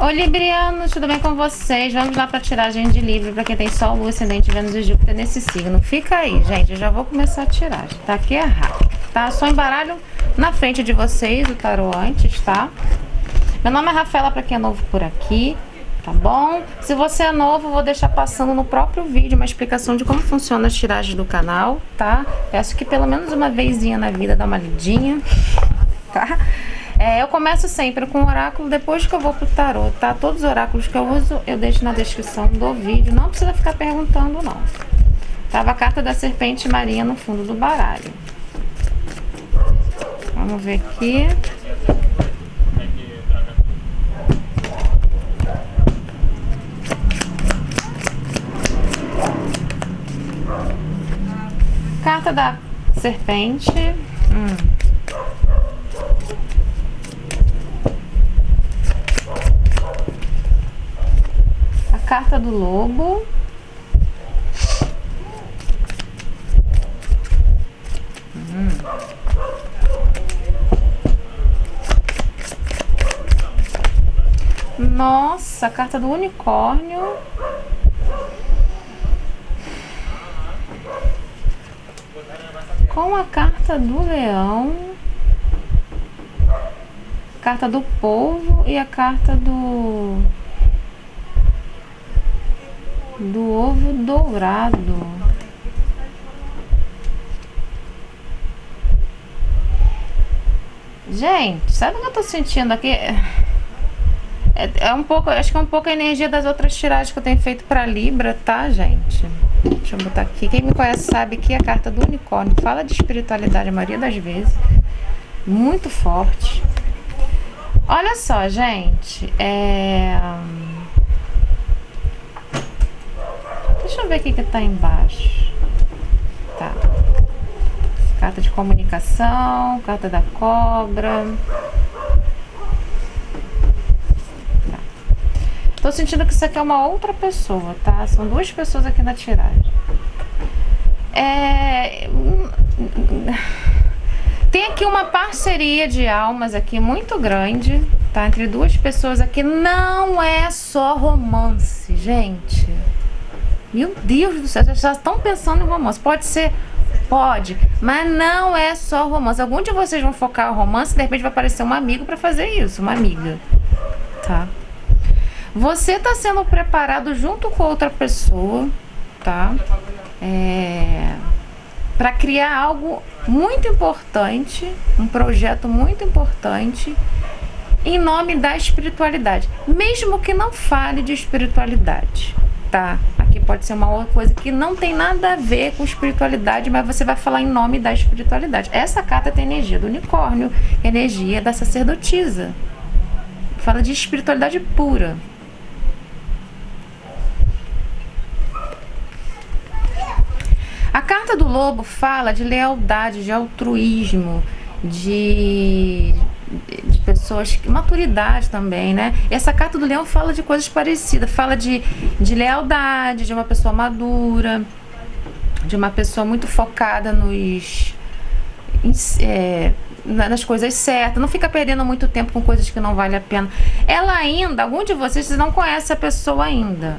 Oi, Libriano, tudo bem com vocês? Vamos lá para tiragem de livro para quem tem Sol, Lua, Ascendente, Vênus e Júpiter nesse signo. Fica aí, gente, eu já vou começar a tiragem, tá? Aqui é rápido, tá? Só embaralho na frente de vocês o tarô antes, tá? Meu nome é Rafaela, para quem é novo por aqui, tá bom? Se você é novo, vou deixar passando no próprio vídeo uma explicação de como funciona as tiragens do canal, tá? Peço que pelo menos uma vezinha na vida dá uma lidinha, tá? É, eu começo sempre com o oráculo, depois que eu vou pro tarô, tá? Todos os oráculos que eu uso, eu deixo na descrição do vídeo. Não precisa ficar perguntando, não. Tava a carta da serpente marinha no fundo do baralho. Vamos ver aqui. Carta da serpente. Hum. Carta do lobo. Hum. Nossa, carta do unicórnio. Com a carta do leão. Carta do povo e a carta do do ovo dourado. Gente, sabe o que eu tô sentindo aqui? É, é um pouco, acho que é um pouco a energia das outras tiragens que eu tenho feito para Libra, tá, gente? Deixa eu botar aqui. Quem me conhece sabe que a carta do unicórnio fala de espiritualidade a maioria das vezes. Muito forte. Olha só, gente. É... Ver o que que tá embaixo. Tá. Carta de comunicação, carta da cobra. Tá. Tô sentindo que isso aqui é uma outra pessoa, tá? São duas pessoas aqui na tiragem. É... Tem aqui uma parceria de almas aqui muito grande, tá? Entre duas pessoas aqui. Não é só romance, gente. Meu Deus do céu, vocês já estão pensando em romance. Pode ser, pode, mas não é só romance. Algum de vocês vão focar o romance, de repente vai aparecer um amigo para fazer isso, uma amiga. Tá? Você está sendo preparado junto com outra pessoa, tá? É, para criar algo muito importante, um projeto muito importante em nome da espiritualidade, mesmo que não fale de espiritualidade, tá? Pode ser uma outra coisa que não tem nada a ver com espiritualidade, mas você vai falar em nome da espiritualidade. Essa carta tem energia do unicórnio, energia da sacerdotisa. Fala de espiritualidade pura. A carta do lobo fala de lealdade, de altruísmo, de de pessoas, maturidade também, né? Essa carta do leão fala de coisas parecidas, fala de, de lealdade, de uma pessoa madura, de uma pessoa muito focada nos. É, nas coisas certas, não fica perdendo muito tempo com coisas que não vale a pena. Ela ainda, algum de vocês não conhece a pessoa ainda,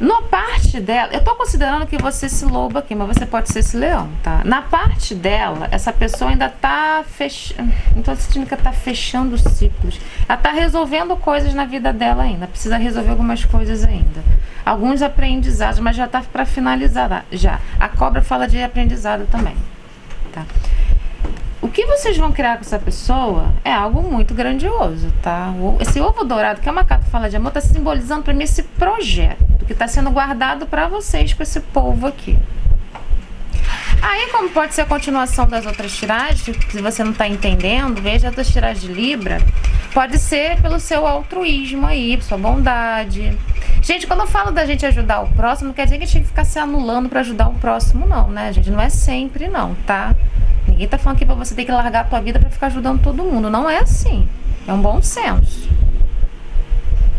no parte dela, eu tô considerando que você se lobo aqui, mas você pode ser esse leão, tá? Na parte dela, essa pessoa ainda tá fechando. Tô sentindo que ela tá fechando ciclos. Ela tá resolvendo coisas na vida dela ainda. Precisa resolver algumas coisas ainda. Alguns aprendizados, mas já tá para finalizar já. A cobra fala de aprendizado também, tá? O que vocês vão criar com essa pessoa é algo muito grandioso, tá? Esse ovo dourado, que é uma carta fala de amor, tá simbolizando para mim esse projeto que está sendo guardado para vocês com esse povo aqui. Aí, como pode ser a continuação das outras tiragens, se você não está entendendo, veja as tiragens de Libra. Pode ser pelo seu altruísmo aí, sua bondade. Gente, quando eu falo da gente ajudar o próximo, não quer dizer que a gente tem que ficar se anulando para ajudar o próximo, não, né, gente? Não é sempre, não, tá? Ninguém tá falando aqui pra você ter que largar a tua vida para ficar ajudando todo mundo. Não é assim. É um bom senso.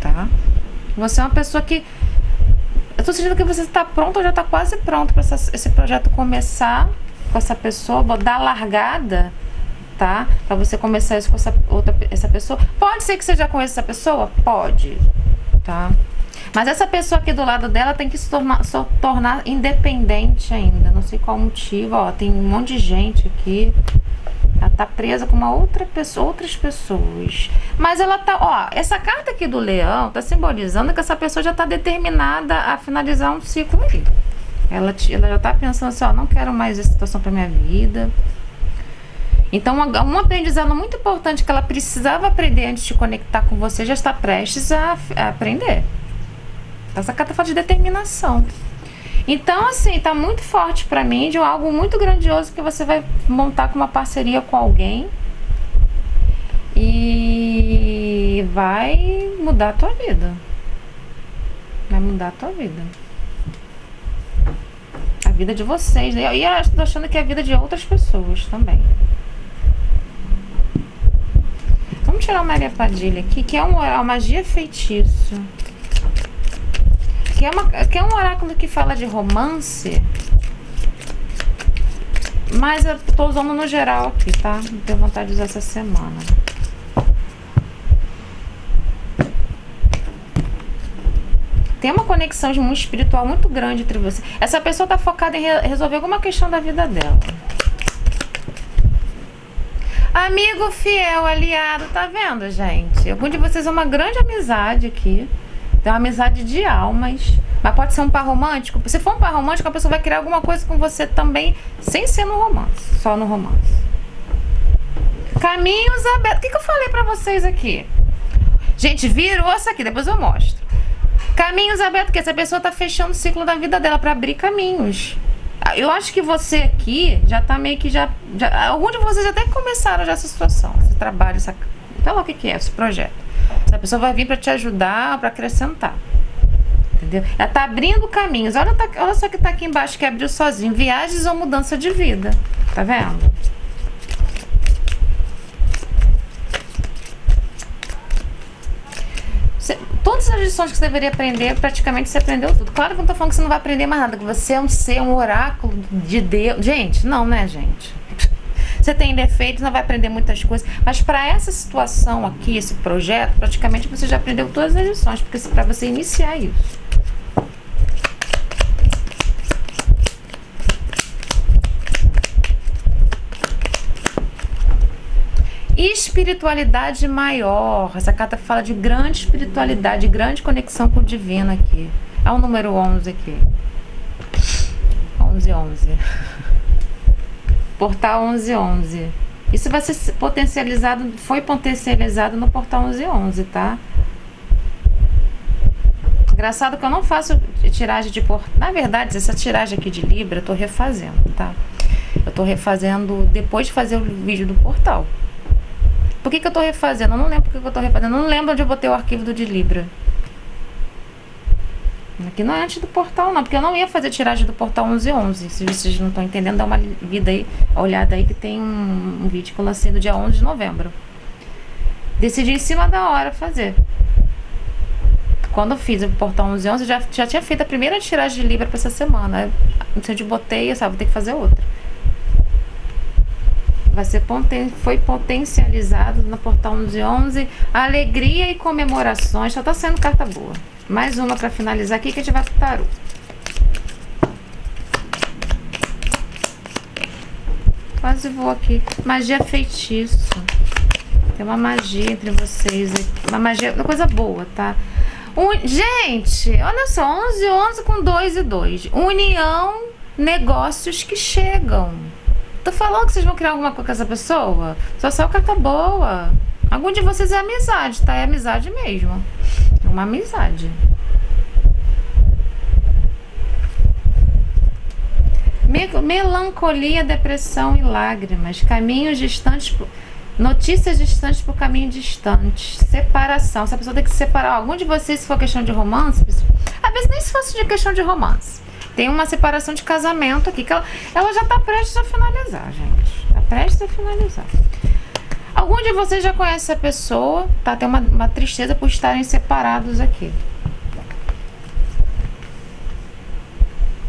Tá? Você é uma pessoa que eu tô sentindo que você está pronto ou já está quase pronto para esse projeto começar com essa pessoa, dar largada, tá? Pra você começar isso com essa outra essa pessoa. Pode ser que você já conheça essa pessoa? Pode, tá? Mas essa pessoa aqui do lado dela tem que se tornar, se tornar independente ainda. Não sei qual motivo, ó. Tem um monte de gente aqui. Ela tá presa com uma outra pessoa, outras pessoas. Mas ela tá, ó, essa carta aqui do leão tá simbolizando que essa pessoa já tá determinada a finalizar um ciclo aqui. Ela, ela já tá pensando assim, ó, não quero mais essa situação pra minha vida. Então, um aprendizado muito importante que ela precisava aprender antes de conectar com você já está prestes a, a aprender. Essa carta fala de determinação. Então, assim, tá muito forte para mim de algo muito grandioso que você vai montar com uma parceria com alguém e vai mudar a tua vida. Vai mudar a tua vida. A vida de vocês. Né? E eu tô achando que é a vida de outras pessoas também. Vamos tirar o Maria Padilha aqui, que é um, uma magia feitiço que é, uma, é um oráculo que fala de romance. Mas eu tô usando no geral aqui, tá? Não tenho vontade de usar essa semana. Tem uma conexão de espiritual muito grande entre você. Essa pessoa tá focada em re resolver alguma questão da vida dela. Amigo fiel, aliado, tá vendo, gente? Algum de vocês é uma grande amizade aqui. Uma amizade de almas. Mas pode ser um par romântico. Se for um par romântico, a pessoa vai criar alguma coisa com você também, sem ser no romance. Só no romance. Caminhos abertos. O que, que eu falei pra vocês aqui? Gente, virou isso aqui, depois eu mostro. Caminhos abertos, que essa pessoa tá fechando o ciclo da vida dela para abrir caminhos. Eu acho que você aqui já tá meio que já. já alguns de vocês até começaram já essa situação, esse trabalho, essa. Sei lá o que, que é, esse projeto. Essa pessoa vai vir para te ajudar, para acrescentar. Entendeu? Ela tá abrindo caminhos. Olha, tá, olha só que tá aqui embaixo que abriu sozinho. Viagens ou mudança de vida. Tá vendo? Você, todas as lições que você deveria aprender, praticamente você aprendeu tudo. Claro que eu não tô falando que você não vai aprender mais nada, que você é um ser, um oráculo de Deus. Gente, não, né, gente? Você tem defeitos, não vai aprender muitas coisas. Mas para essa situação aqui, esse projeto, praticamente você já aprendeu todas as lições, porque para você iniciar isso. espiritualidade maior. Essa carta fala de grande espiritualidade, grande conexão com o divino aqui. É o número 11 aqui. 11, 11. Portal 1111. Isso vai ser potencializado, foi potencializado no portal 1111, tá? Engraçado que eu não faço tiragem de portal. Na verdade, essa tiragem aqui de Libra eu tô refazendo, tá? Eu tô refazendo depois de fazer o vídeo do portal. Por que, que eu tô refazendo? Eu não lembro por que, que eu tô refazendo. Eu não lembro onde eu botei o arquivo do de Libra. Aqui não é antes do portal, não, porque eu não ia fazer tiragem do portal 1111. Se vocês não estão entendendo, dá uma vida aí, olhada aí que tem um, um, vídeo que eu lancei no dia 11 de novembro. Decidi em cima da hora fazer. Quando eu fiz o portal 1111, já, já tinha feito a primeira tiragem de Libra para essa semana. Não sei onde botei, eu sabe, vou ter que fazer outra. Vai ser foi potencializado no portal 1111. Alegria e comemorações. Só tá sendo carta boa. Mais uma para finalizar aqui que a gente vai pro tarô. Quase vou aqui. Magia feitiço. Tem uma magia entre vocês aqui. Uma magia, uma coisa boa, tá? Un... Gente, olha só. 11, 11 com 2 e 2. União, negócios que chegam. Tô falando que vocês vão criar alguma coisa com essa pessoa? Só só carta boa. Algum de vocês é amizade, tá? É amizade mesmo uma amizade. Melancolia, depressão e lágrimas, caminhos distantes, notícias distantes por caminho distante, separação. Se a pessoa tem que se separar, algum de vocês, se for questão de romance, às vezes nem se fosse de questão de romance. Tem uma separação de casamento aqui, que ela, ela já está prestes a finalizar, gente. Está prestes a finalizar. Algum de vocês já conhece essa pessoa, tá? Tem uma, uma tristeza por estarem separados aqui.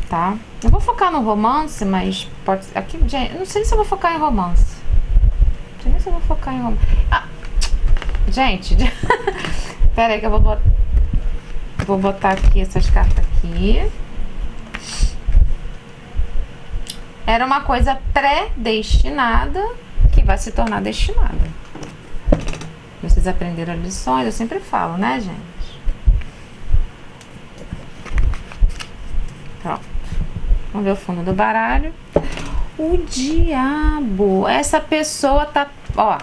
Tá? Eu vou focar no romance, mas pode aqui, gente, não sei se eu vou focar em romance. se eu vou focar em romance. Ah, gente, pera aí que eu vou botar, vou botar aqui essas cartas aqui. Era uma coisa predestinada que vai se tornar destinada. Vocês aprenderam lições, eu sempre falo, né, gente? Pronto. Vamos ver o fundo do baralho. O diabo. Essa pessoa tá. Ó.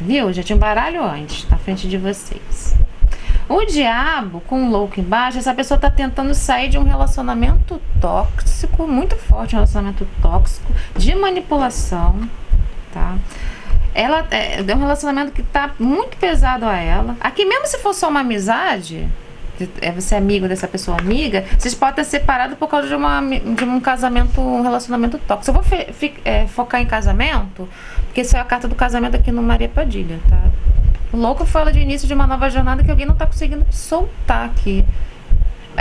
Viu? Já tinha um baralho antes, na frente de vocês. O diabo, com o louco embaixo, essa pessoa tá tentando sair de um relacionamento tóxico, muito forte, um relacionamento tóxico, de manipulação, tá? Ela é, é um relacionamento que tá muito pesado a ela. Aqui, mesmo se for só uma amizade, é você é amigo dessa pessoa amiga, vocês podem ter separado por causa de, uma, de um casamento, um relacionamento tóxico. Eu vou fe, é, focar em casamento, porque isso é a carta do casamento aqui no Maria Padilha, tá? O louco fala de início de uma nova jornada que alguém não tá conseguindo soltar aqui.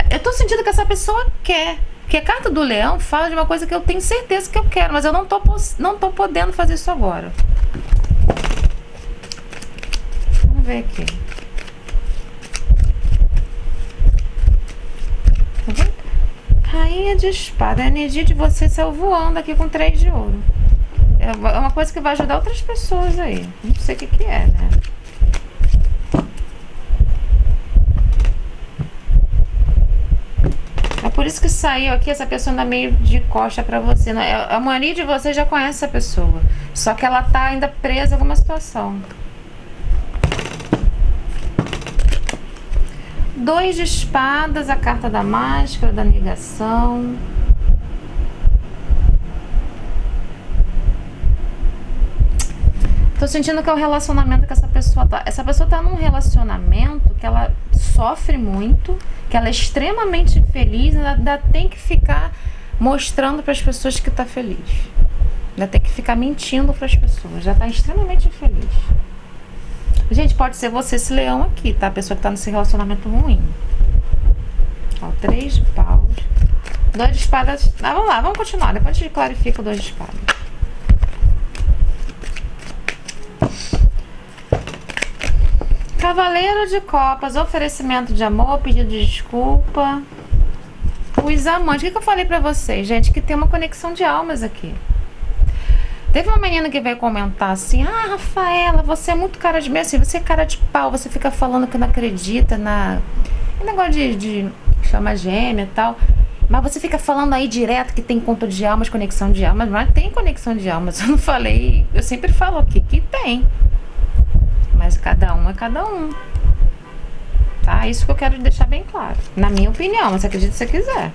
Eu tô sentindo que essa pessoa quer. Porque a carta do leão fala de uma coisa que eu tenho certeza que eu quero, mas eu não tô, não tô podendo fazer isso agora. Vamos ver aqui. Rainha de espada. A energia de você saiu voando aqui com três de ouro. É uma coisa que vai ajudar outras pessoas aí. Não sei o que, que é, né? Por isso que saiu aqui, essa pessoa ainda meio de costa pra você. Né? A maioria de vocês já conhece essa pessoa. Só que ela tá ainda presa em alguma situação. Dois de espadas, a carta da máscara, da negação. Tô sentindo que é o relacionamento que essa pessoa tá. Essa pessoa tá num relacionamento que ela sofre muito, que ela é extremamente infeliz, ela ainda tem que ficar mostrando para as pessoas que tá feliz. Ainda tem que ficar mentindo para as pessoas. Já tá extremamente infeliz. Gente, pode ser você esse leão aqui, tá? A pessoa que tá nesse relacionamento ruim. Ó, três de paus. Dois de espadas. Ah, vamos lá, vamos continuar. Depois a gente clarifica o dois de espadas. Cavaleiro de copas, oferecimento de amor, pedido de desculpa. Os amantes. O que, eu falei pra vocês, gente? Que tem uma conexão de almas aqui. Teve uma menina que veio comentar assim: Ah, Rafaela, você é muito cara de. Assim, você é cara de pau, você fica falando que não acredita na. negócio de, de chama gêmea e tal. Mas você fica falando aí direto que tem conta de almas, conexão de almas. Mas tem conexão de almas. Eu não falei. Eu sempre falo aqui que tem. Mas cada um é cada um. Tá? Isso que eu quero deixar bem claro. Na minha opinião, mas acredita se quiser.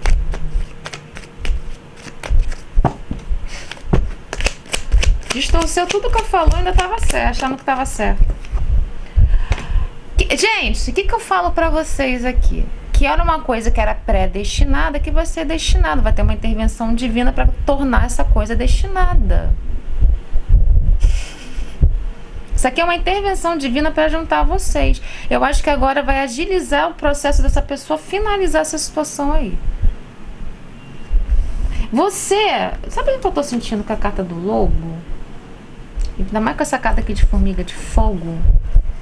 Distorceu tudo que eu falou ainda tava certo, achando que tava certo. Que, gente, o que, que eu falo para vocês aqui? Que era uma coisa que era predestinada, que vai ser destinada. Vai ter uma intervenção divina para tornar essa coisa destinada. Isso aqui é uma intervenção divina para juntar vocês. Eu acho que agora vai agilizar o processo dessa pessoa finalizar essa situação aí. Você, sabe o que eu tô sentindo com a carta do lobo? Ainda mais com essa carta aqui de formiga de fogo.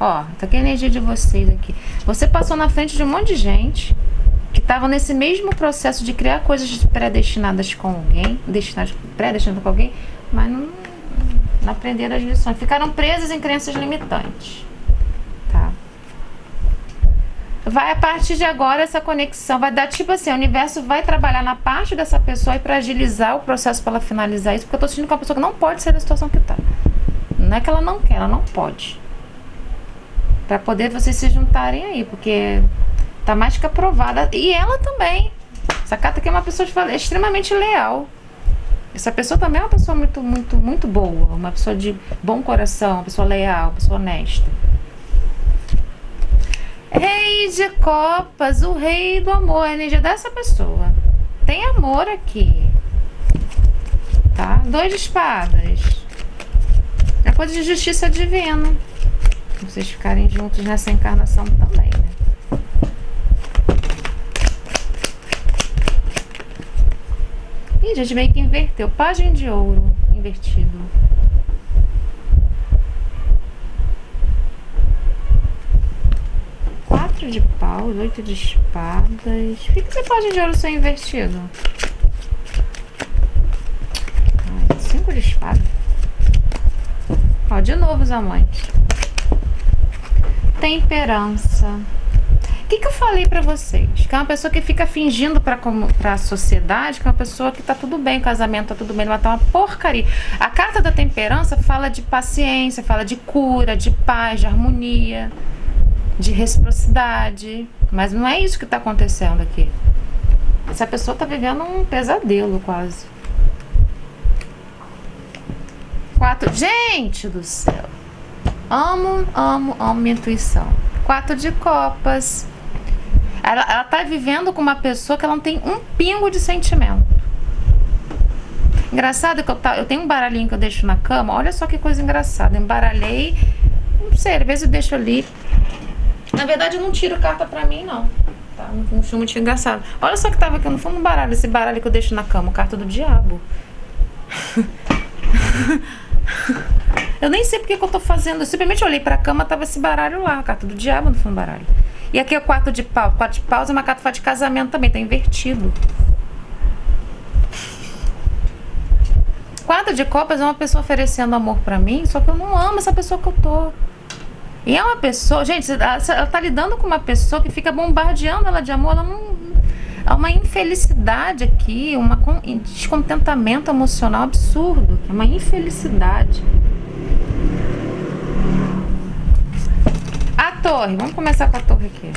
Ó, tá aqui a energia de vocês aqui. Você passou na frente de um monte de gente que tava nesse mesmo processo de criar coisas predestinadas com alguém, destinadas, predestinadas com alguém, mas não, não aprenderam as lições. Ficaram presas em crenças limitantes. Tá? Vai a partir de agora essa conexão, vai dar tipo assim, o universo vai trabalhar na parte dessa pessoa e para agilizar o processo para ela finalizar isso, porque eu tô sentindo que é uma pessoa que não pode ser da situação que tá. Não é que ela não quer, ela não pode. Para poder vocês se juntarem aí, porque tá mais que aprovada. E ela também. Essa carta aqui é uma pessoa é extremamente leal. Essa pessoa também é uma pessoa muito, muito, muito boa. Uma pessoa de bom coração, uma pessoa leal, uma pessoa honesta. Rei de copas, o rei do amor, a energia dessa pessoa. Tem amor aqui. Tá? Dois espadas. É coisa de justiça divina. Vocês ficarem juntos nessa encarnação também, né? Ih, a gente meio que inverteu. Página de ouro invertido. Quatro de paus, oito de espadas. Por que, essa página de ouro só é invertido? Ai, cinco de espada. Ó, de novo os amantes. Temperança. Que, que eu falei pra vocês? Que é uma pessoa que fica fingindo como, pra sociedade que é uma pessoa que tá tudo bem, o casamento tá tudo bem, ela tá uma porcaria. A carta da temperança fala de paciência, fala de cura, de paz, de harmonia, de reciprocidade. Mas não é isso que tá acontecendo aqui. Essa pessoa tá vivendo um pesadelo quase. Quatro. Gente do céu. Amo, amo, amo minha intuição. Quatro de copas. Ela, ela tá vivendo com uma pessoa que ela não tem um pingo de sentimento. Engraçado que eu, tá, eu tenho um baralhinho que eu deixo na cama. Olha só que coisa engraçada. Embaralhei. Não sei, às vezes eu deixo ali. Na verdade, eu não tiro carta pra mim, não. Tá? Não achei muito engraçado. Olha só que tava aqui no fundo do baralho. Esse baralho que eu deixo na cama. Carta do diabo. eu nem sei porque que eu tô fazendo. Eu simplesmente olhei pra cama, tava esse baralho lá. Carta do diabo no fundo do baralho. E aqui é o quarto de pau. Quarto de paus é uma carta de casamento também, tá invertido. Quatro de copas é uma pessoa oferecendo amor para mim, só que eu não amo essa pessoa que eu tô. E é uma pessoa, gente, ela, ela tá lidando com uma pessoa que fica bombardeando ela de amor, ela não. Há uma infelicidade aqui, um descontentamento emocional absurdo, é uma infelicidade. Torre, vamos começar com a torre aqui.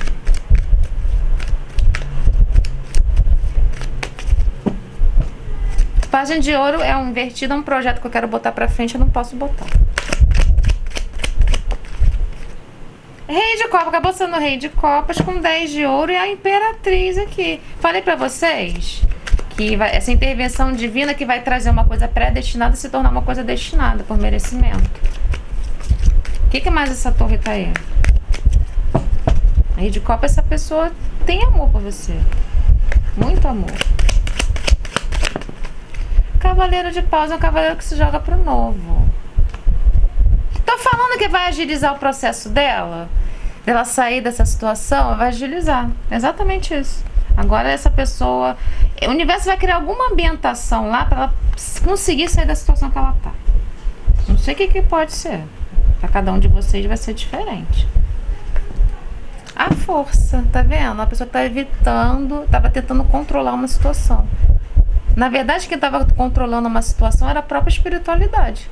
Página de ouro é um invertido, é um projeto que eu quero botar pra frente, eu não posso botar. Rei de copas, acabou sendo rei de copas com 10 de ouro e a imperatriz aqui. Falei pra vocês que vai, essa intervenção divina que vai trazer uma coisa predestinada se tornar uma coisa destinada por merecimento. O que, que mais essa torre tá aí? Rei de copa, essa pessoa tem amor por você. Muito amor. Cavaleiro de paus é um cavaleiro que se joga pro novo. Tô falando que vai agilizar o processo dela? Dela sair dessa situação? Vai agilizar. Exatamente isso. Agora essa pessoa. O universo vai criar alguma ambientação lá para ela conseguir sair da situação que ela tá. Não sei o que, que pode ser. Para cada um de vocês vai ser diferente. A força, tá vendo? A pessoa tá evitando, tava tentando controlar uma situação. Na verdade, quem estava controlando uma situação era a própria espiritualidade.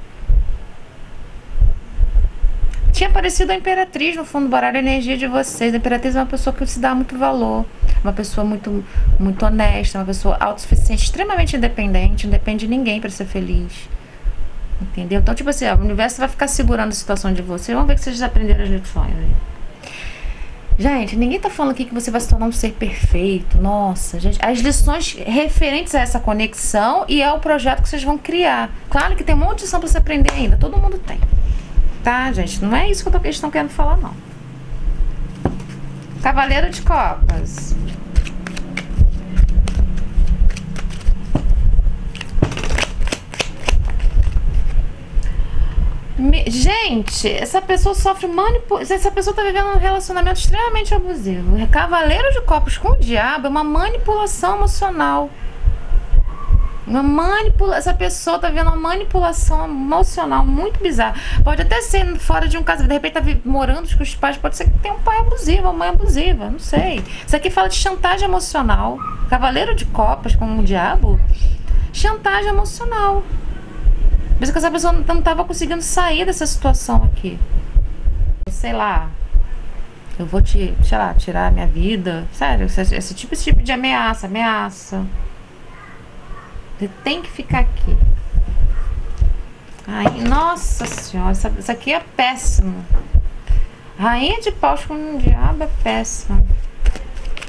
Tinha aparecido a Imperatriz no fundo do baralho, a energia de vocês. A Imperatriz é uma pessoa que se dá muito valor, uma pessoa muito, muito honesta, uma pessoa autossuficiente, extremamente independente, não depende de ninguém para ser feliz. Entendeu? Então, tipo assim, o universo vai ficar segurando a situação de vocês. Vamos ver que vocês aprenderam as lições aí. Gente, ninguém tá falando aqui que você vai se tornar um ser perfeito. Nossa, gente. As lições referentes a essa conexão e ao projeto que vocês vão criar. Claro que tem um monte de lição pra você aprender ainda. Todo mundo tem. Tá, gente? Não é isso que, eu tô, eles estão querendo falar, não. Cavaleiro de Copas. Me, gente, essa pessoa sofre manipulação. Essa pessoa tá vivendo um relacionamento extremamente abusivo. Cavaleiro de Copos com o diabo é uma manipulação emocional. Uma manipula essa pessoa tá vendo uma manipulação emocional muito bizarra. Pode até ser fora de um caso, de repente tá morando com os pais, pode ser que tenha um pai abusivo, uma mãe abusiva, não sei. Isso aqui fala de chantagem emocional. Cavaleiro de copas com o diabo, chantagem emocional. Mas que essa pessoa não estava conseguindo sair dessa situação aqui. Sei lá. Eu vou te, sei lá, tirar minha vida. Sério, esse, esse tipo, esse tipo de ameaça, ameaça. Você tem que ficar aqui. Ai, nossa senhora, isso aqui é péssimo. Rainha de paus com um diabo é péssima.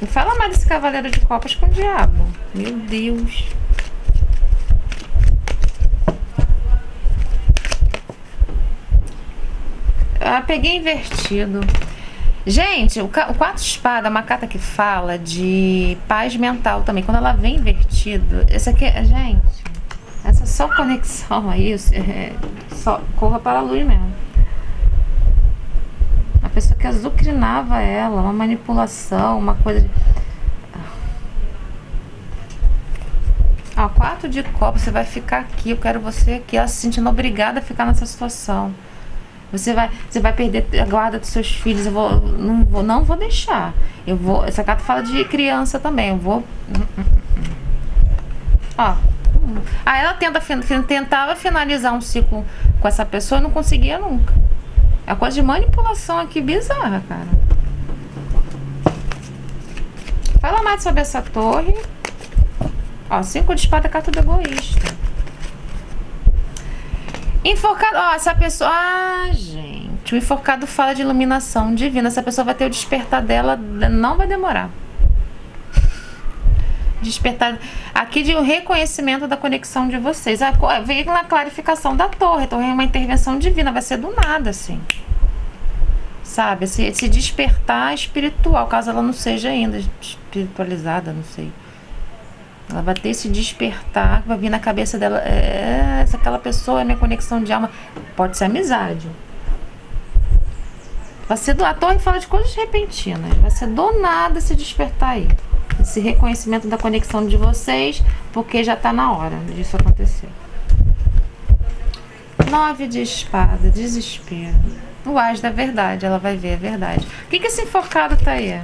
Não fala mais desse cavaleiro de copas com o diabo. Meu Deus. Ah, peguei invertido. Gente, o, o quatro espada é uma carta que fala de paz mental também. Quando ela vem invertido, essa aqui, gente, essa só conexão aí, é, só corra para a luz mesmo. pessoa que azucrinava ela, uma manipulação, uma coisa de... Ó, quatro de copo, você vai ficar aqui, eu quero você aqui, ela se sentindo obrigada a ficar nessa situação. Você vai, você vai perder a guarda dos seus filhos, eu vou, não vou, não vou deixar. Eu vou, essa carta fala de criança também, eu vou... Ó, Aí ela tenta, tentava finalizar um ciclo com essa pessoa e não conseguia nunca. É coisa de manipulação aqui bizarra, cara. Fala mais sobre essa torre. Ó, cinco de espada, carta do egoísta. Enforcado. Ó, essa pessoa. Ah, gente. O enforcado fala de iluminação divina. Essa pessoa vai ter o despertar dela. Não vai demorar despertar aqui de um reconhecimento da conexão de vocês. A, veio na clarificação da torre. A torre é uma intervenção divina, vai ser do nada, assim. Sabe? Esse, esse despertar espiritual, caso ela não seja ainda espiritualizada, não sei. Ela vai ter esse despertar vai vir na cabeça dela. É, essa aquela pessoa é minha conexão de alma. Pode ser amizade. Vai ser do, a torre fala de coisas repentinas. Vai ser do nada se despertar aí esse reconhecimento da conexão de vocês, porque já está na hora disso acontecer. Nove de espada, desespero. O as da verdade, ela vai ver a verdade. O que, que esse enforcado tá aí?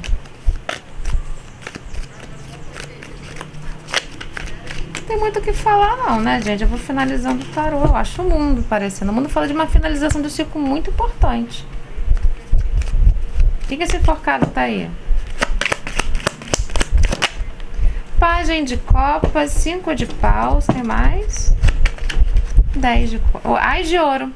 Tem muito o que falar não, né, gente? Eu vou finalizando o tarô. Eu acho o mundo parecendo. O mundo fala de uma finalização do ciclo muito importante. O que, que esse enforcado tá aí? Pagem de copas, cinco de paus, tem mais? Dez de copas. Ai de ouro.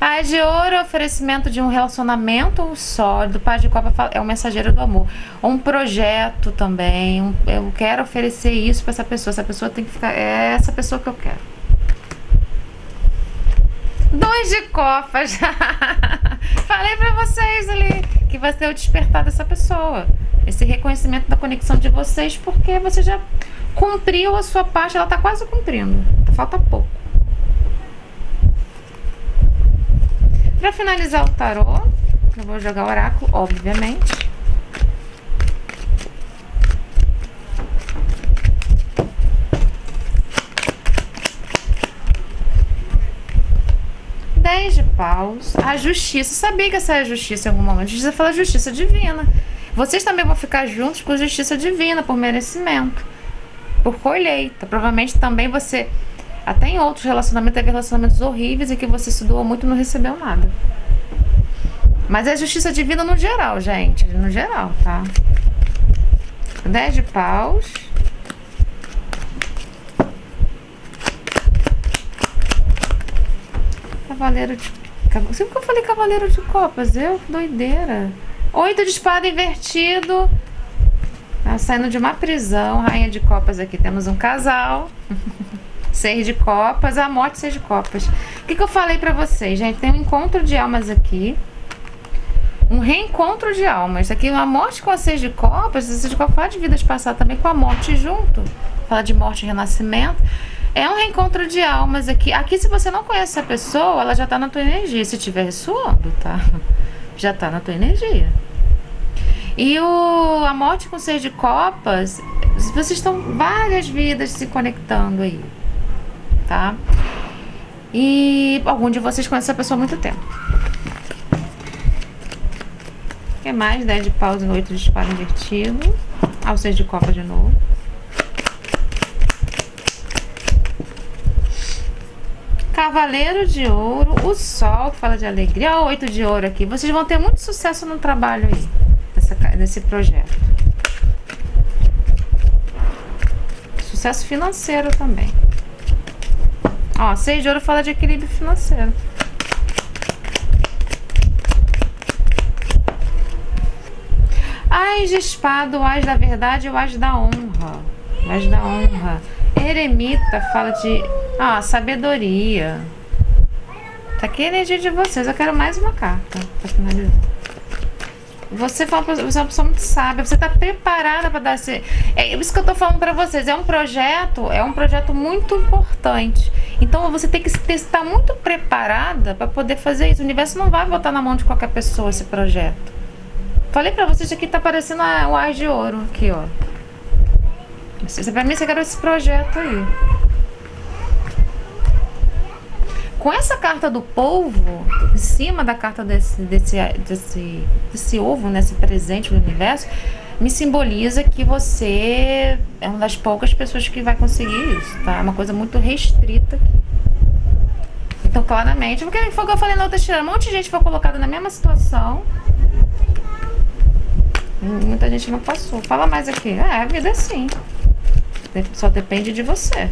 Ai de ouro, oferecimento de um relacionamento sólido. Paz de copa é o mensageiro do amor. Um projeto também. Um, eu quero oferecer isso para essa pessoa. Essa pessoa tem que ficar. É essa pessoa que eu quero. Dois de copas. Falei para vocês ali que vai ser o despertar dessa pessoa esse reconhecimento da conexão de vocês, porque você já cumpriu a sua parte, ela está quase cumprindo, falta pouco. Para finalizar o tarô, eu vou jogar o oráculo, obviamente. Dez de paus, a justiça. Sabia que essa é a justiça em algum momento. A justiça fala justiça divina. Vocês também vão ficar juntos por justiça divina, por merecimento, por colheita. Provavelmente também você, até em outros relacionamentos, teve relacionamentos horríveis e que você se doou muito e não recebeu nada. Mas é justiça divina no geral, gente. No geral, tá? Dez de paus. Cavaleiro de. Sempre que eu falei cavaleiro de copas, eu, doideira. Oito de espada invertido. Tá saindo de uma prisão. Rainha de copas aqui. Temos um casal. seis de copas. A morte, seis de copas. O que, que eu falei pra vocês, gente? Tem um encontro de almas aqui. Um reencontro de almas. Aqui, uma morte com a seis de copas. A seis de copas fala de vidas passadas também com a morte junto. Fala de morte e renascimento. É um reencontro de almas aqui. Aqui, se você não conhece a pessoa, ela já tá na tua energia. Se estiver ressoando, tá? já está na tua energia. E o, a morte com seis de copas, vocês estão várias vidas se conectando aí, tá? E algum de vocês conhece essa pessoa há muito tempo. O que mais? 10 de paus e 8 de espada invertido. Ao ah, seis de copas de novo. Cavaleiro de Ouro, o Sol, que fala de alegria. Oito de ouro aqui. Vocês vão ter muito sucesso no trabalho aí, nessa, nesse projeto. Sucesso financeiro também. Ó, seis de ouro fala de equilíbrio financeiro. Ais de espada, o ás da verdade e o ás da honra. Ás da honra. Eremita fala de ah, sabedoria. Tá aqui a energia de vocês. Eu quero mais uma carta pra finalizar. Você, pessoa, você é uma pessoa muito sábia. Você tá preparada para dar esse. É isso que eu tô falando para vocês. É um projeto, é um projeto muito importante. Então você tem que estar muito preparada para poder fazer isso. O universo não vai botar na mão de qualquer pessoa esse projeto. Falei pra vocês aqui tá parecendo o ar de ouro aqui, ó. Pra mim, você quer esse projeto aí. Com essa carta do polvo, em cima da carta desse, desse, desse, desse ovo, nesse presente do universo, me simboliza que você é uma das poucas pessoas que vai conseguir isso, tá? É uma coisa muito restrita aqui. Então, claramente, porque foi o que eu falei na outra tirada, um monte de gente foi colocada na mesma situação. Muita gente não passou. Fala mais aqui. É, a vida é assim. Só depende de você.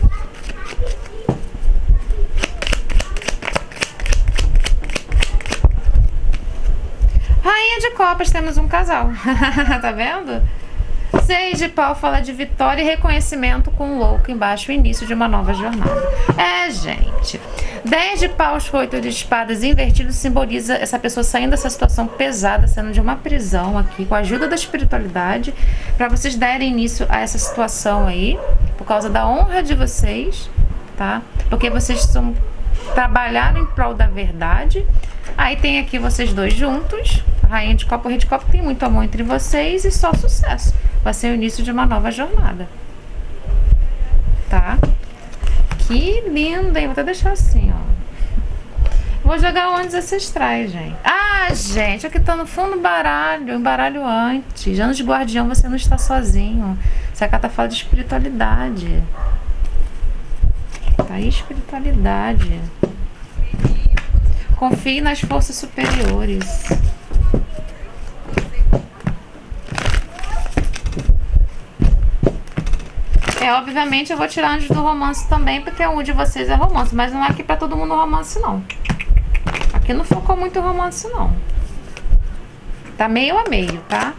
Rainha de Copas, temos um casal. tá vendo? Seis de pau fala de vitória e reconhecimento com o louco embaixo, o início de uma nova jornada. É, gente. Dez de paus, oito de espadas invertido simboliza essa pessoa saindo dessa situação pesada, sendo de uma prisão aqui, com a ajuda da espiritualidade, para vocês darem início a essa situação aí, por causa da honra de vocês, tá? Porque vocês são trabalharam em prol da verdade. Aí tem aqui vocês dois juntos, Rainha de Copa, Rei de Copa, tem muito amor entre vocês e só sucesso. Vai ser o início de uma nova jornada. Tá? Que lindo, hein? Vou até deixar assim, ó. Vou jogar ondas ancestrais, gente. Ah, gente, aqui tá no fundo do baralho, um baralho antes. Anos de guardião, você não está sozinho. Essa carta fala de espiritualidade. Tá aí, espiritualidade. Confie nas forças superiores. É, obviamente eu vou tirar antes do romance também, porque um de vocês é romance, mas não é aqui pra todo mundo romance, não. Aqui não focou muito romance, não. Tá meio a meio, tá?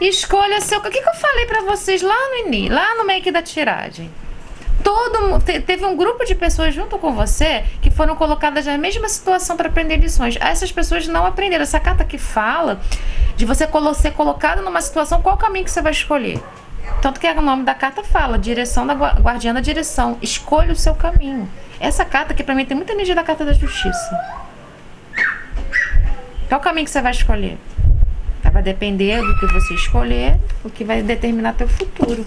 Escolha seu... O que, que eu falei pra vocês lá no início, lá no meio da tiragem? Todo teve um grupo de pessoas junto com você que foram colocadas na mesma situação para aprender lições. Essas pessoas não aprenderam. Essa carta que fala de você ser colocado numa situação, qual caminho que você vai escolher? Tanto que o nome da carta fala, direção da guardiã da direção. Escolha o seu caminho. Essa carta aqui para mim tem muita energia da carta da justiça. Qual caminho que você vai escolher? Vai depender do que você escolher, o que vai determinar teu futuro.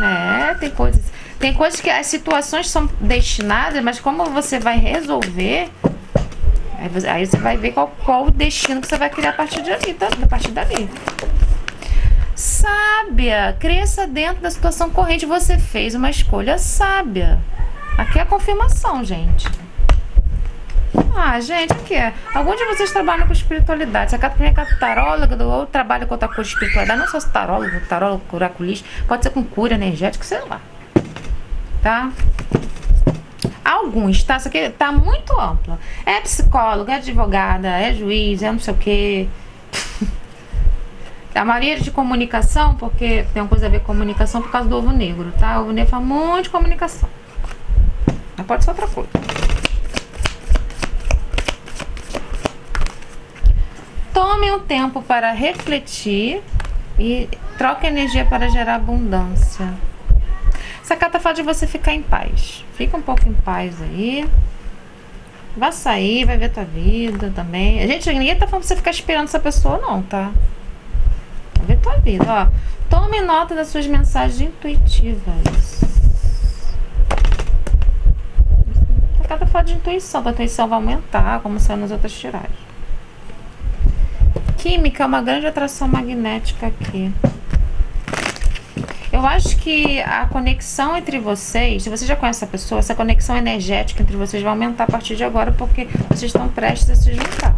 É, tem coisas. Tem coisas que as situações são destinadas, mas como você vai resolver, aí você, aí você vai ver qual, qual o destino que você vai criar a partir dali, tá? A partir dali. Sábia, cresça dentro da situação corrente. Você fez uma escolha sábia. Aqui é a confirmação, gente. Ah, gente, aqui é. Algum de vocês trabalham com espiritualidade. Você é carta taróloga ou trabalha com outra coisa de espiritualidade. Não só tarólogo, tarólogo, oraculista. Pode ser com cura energética, sei lá. Tá? Alguns, tá? Isso aqui tá muito amplo. É psicóloga, é advogada, é juiz, é não sei o quê. A maioria de comunicação, porque tem uma coisa a ver com comunicação por causa do ovo negro, tá? O ovo negro fala muito de comunicação. Mas pode ser outra coisa. Tome um tempo para refletir e troque energia para gerar abundância. Essa carta fala de você ficar em paz. Fica um pouco em paz aí. Vai sair, vai ver tua vida também. A gente, ninguém tá falando pra você ficar esperando essa pessoa, não, tá? Vai ver tua vida, ó. Tome nota das suas mensagens intuitivas. A carta fala de intuição. A intuição vai aumentar, como saiu nas outras tiragens química é uma grande atração magnética aqui. Eu acho que a conexão entre vocês, se você já conhece a pessoa, essa conexão energética entre vocês vai aumentar a partir de agora, porque vocês estão prestes a se juntar.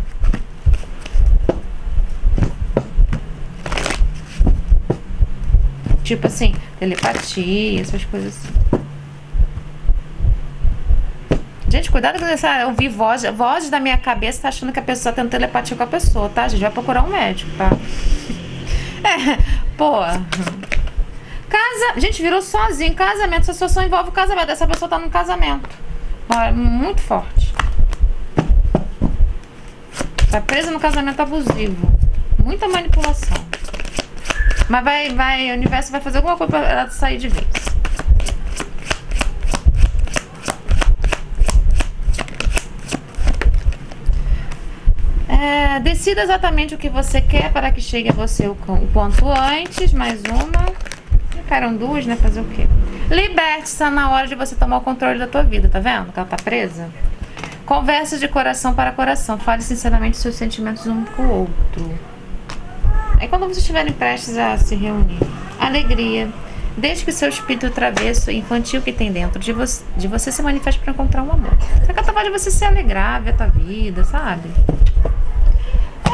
Tipo assim, telepatia, essas coisas assim. Gente, cuidado com essa, ouvir voz, voz da minha cabeça tá achando que a pessoa tá tendo telepatia com a pessoa, tá? A gente vai procurar um médico, tá? É, pô. Casa... Gente, virou sozinho. Casamento, essa situação envolve o casamento. Essa pessoa tá num casamento. É muito forte. Tá presa no casamento abusivo. Muita manipulação. Mas vai, vai, o universo vai fazer alguma coisa pra ela sair de vez. É, decida exatamente o que você quer para que chegue a você o, o quanto antes. Mais uma. Ficaram duas, né? Fazer o quê? Liberte-se está na hora de você tomar o controle da tua vida, tá vendo? Que ela tá presa. Converse de coração para coração. Fale sinceramente seus sentimentos um com o outro. Aí quando vocês estiverem prestes a se reunir. Alegria. Desde que seu espírito travesso infantil que tem dentro de você, de você se manifeste para encontrar um amor. Você é capaz de você se alegrar, ver a tua vida, sabe?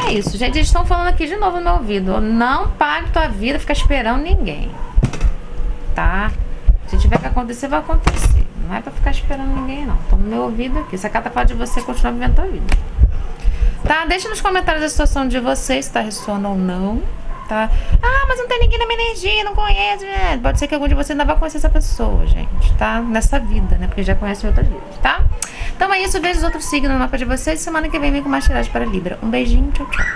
É isso, gente. Eles estão falando aqui de novo no meu ouvido. Não pague tua vida ficar esperando ninguém. Tá? Se tiver que acontecer, vai acontecer. Não é pra ficar esperando ninguém, não. No meu ouvido aqui. Essa carta fala de você continuar vivendo a vida. Tá? Deixa nos comentários a situação de vocês, se tá ressoando ou não. Tá? Ah, mas não tem ninguém na minha energia, não conhece. Né? Pode ser que algum de vocês ainda vá conhecer essa pessoa, gente. Tá? Nessa vida, né? Porque já conhece outras vidas, tá? Então é isso. Vejo os outros signos no mapa de vocês. Semana que vem vem com mais tiragem para Libra. Um beijinho, tchau, tchau.